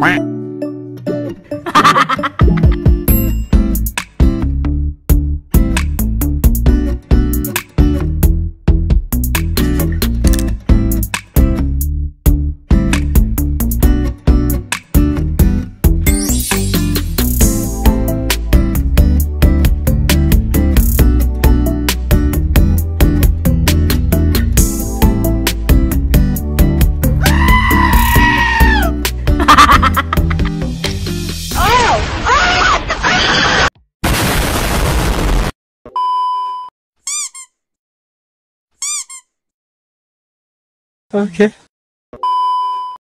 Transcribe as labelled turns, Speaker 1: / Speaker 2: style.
Speaker 1: 哇！哈哈哈哈哈！
Speaker 2: Ok.